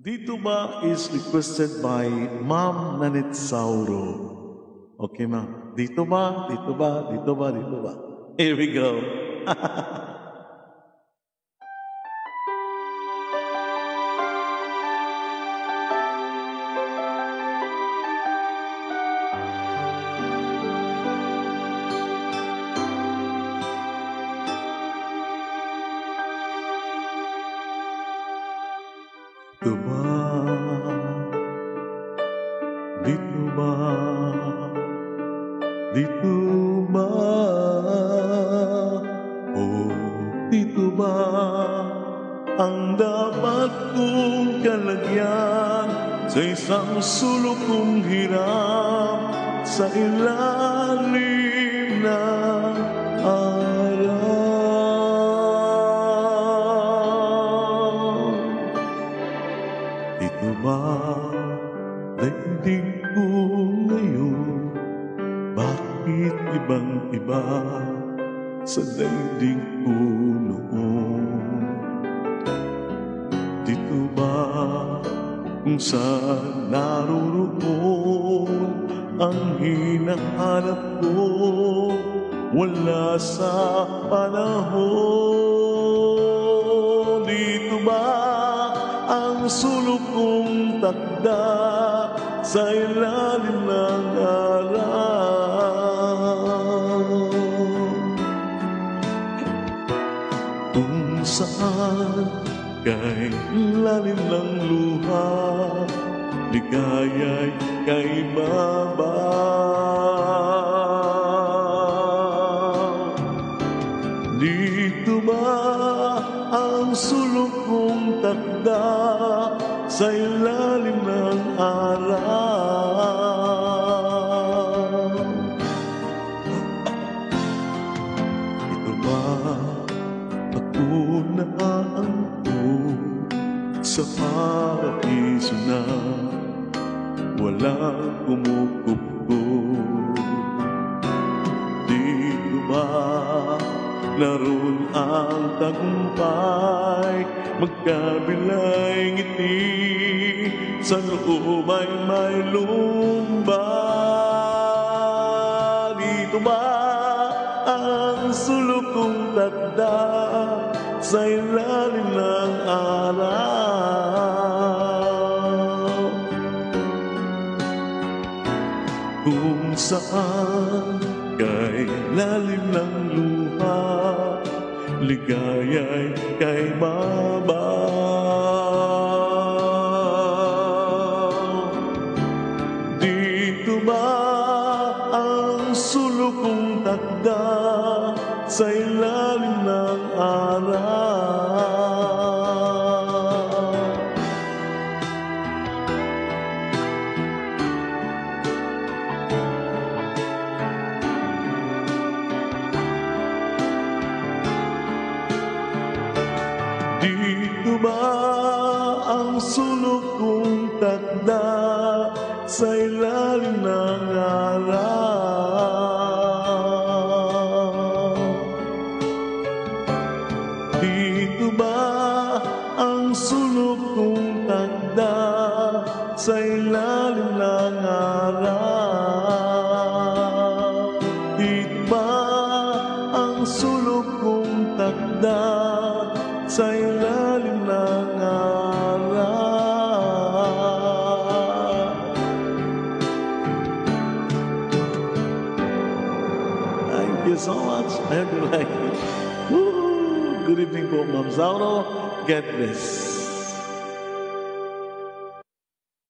Dito ba is requested by Ma'am Nanit Sauro. Okay, ma'am. Dito ba? Dito ba? Dito ba? Dito ba? Here we go. Dito ba? Dito ba? Dito ba? O dito ba? Ang dapat kong kalagyan sa isang sulok kong hirap sa ilalim ng daigdig ko ngayon? Bakit ibang iba sa daigdig ko noon? Dito ba kung saan naroon ang hinahanap ko? Wala sa panahon Dito ba ang sulok kong takda sa ilalim ng araw kung saan kay lalim ng luha ligaya'y kay baba. Dito ba ang sulok kong takda sa ilalim ng araw Ito ba ako na angko sa paraiso na walang kumukupo? Naroon ang tagumpay magkabilay ngiti. Sa loob ay may lumba dito ba ang sulok kong takda sa ilalim kung saan kay lalim ng luha ligaya'y kay babaw dito ba ang sulok kong takda sa ilalim ng araw ba ang sulok kong takda sa ilalim ng araw? Dito ba ang sulok kong takda sa ilalim ng araw? Dito ba ang sulok kong takda Thank you so much. I hope you like it. Good evening po, Ma'am Zauro. God bless.